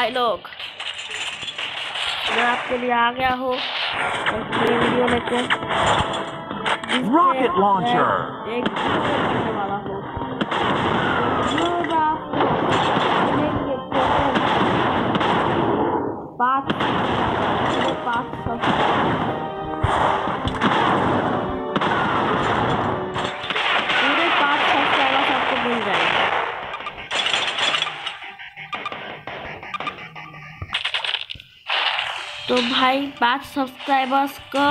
भाई लोग। मैं आपके लिए आ गया हूँ। वीडियो लेके। रॉकेट लॉन्चर एक वाला हूँ। तो भाई, पाँच सब्सक्राइबर्स को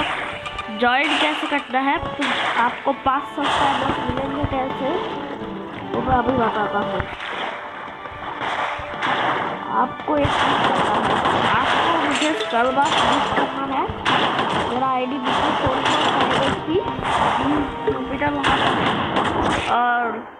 ज्वाइन कैसे करना है? तो आपको पाँच सब्सक्राइबर्स मिलेंगे कैसे? वो मैं अभी बताता हूँ। आपको एक चीज़ आपको मुझे सर्वा यूज़ करना है। मेरा आई डी बिल्कुल फ़ोन की। कंप्यूटर वहाँ और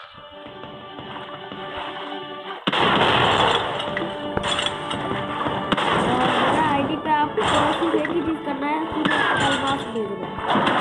आपको एक ही चीज़ करना है सिर्फ़ कलमास भेजना है